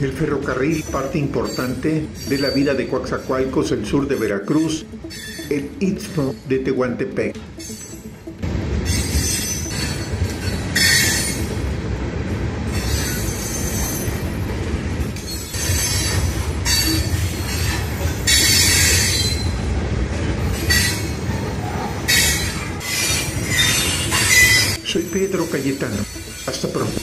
El ferrocarril, parte importante de la vida de Coaxacualcos, el sur de Veracruz, el Istmo de Tehuantepec. Soy Pedro Cayetano. Hasta pronto.